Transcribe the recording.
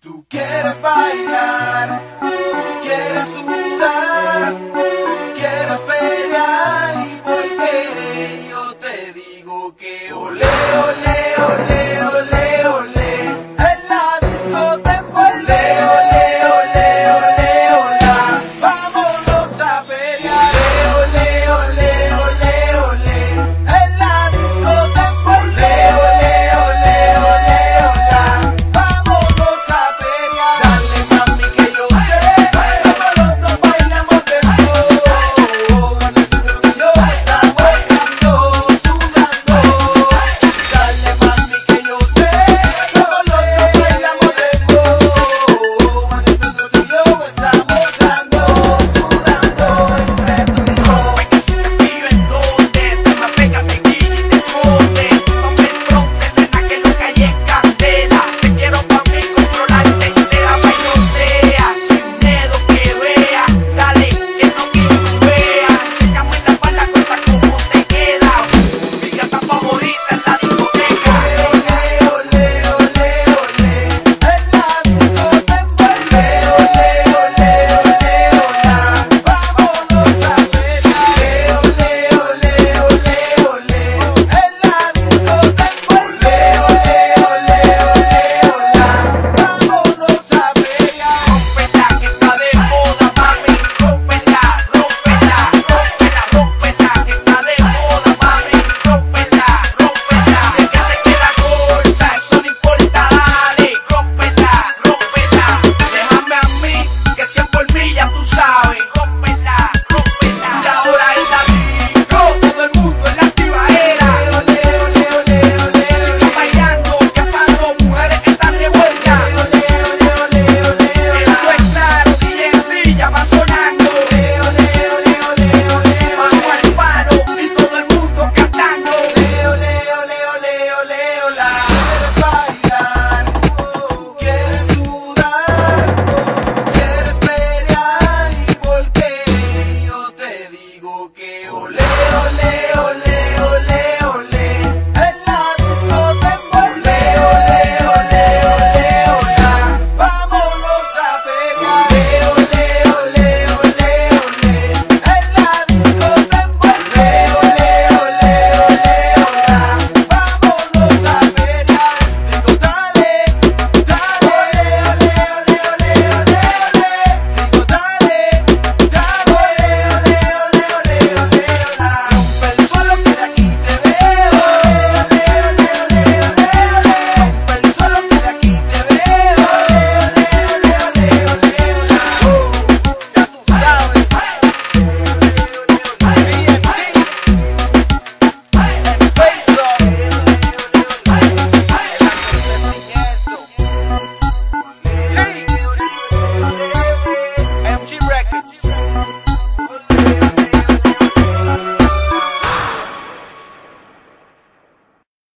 Tú quieres bailar ole, ole, ole.